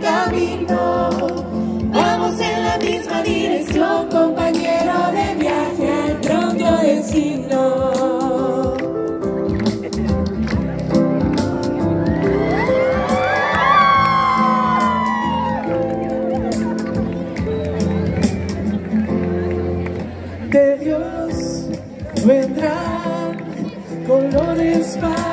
camino. Vamos en la misma dirección, compañero de viaje al propio destino. De Dios vendrán colores para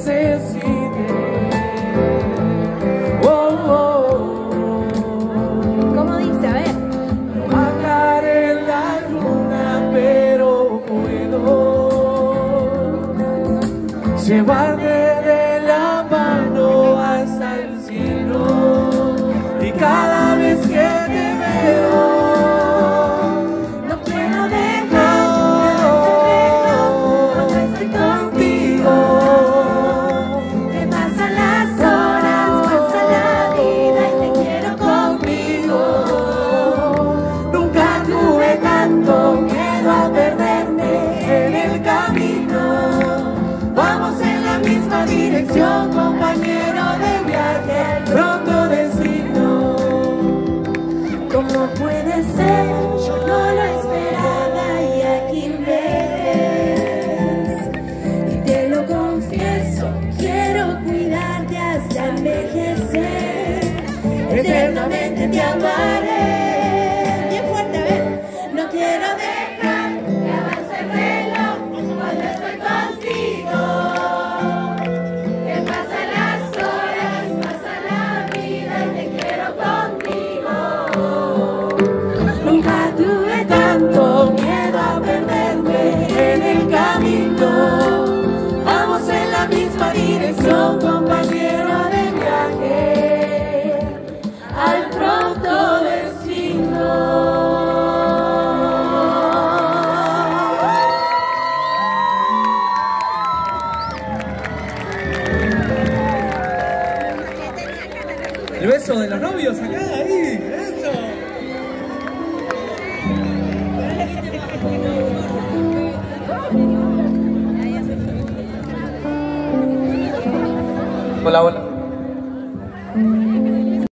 necesite. Oh, oh. ¿Cómo dice? A ver. No en la luna, pero puedo llevarte dirección, compañero de viaje, pronto destino. ¿Cómo puede ser? Yo no lo esperaba y aquí ves. Y te lo confieso, quiero cuidarte hasta envejecer. Eternamente te amaré. Tuve tanto miedo a perderme en el camino. Vamos en la misma dirección, compañero de viaje, al pronto destino. El beso de los novios acá, ahí, eso. बोला बोला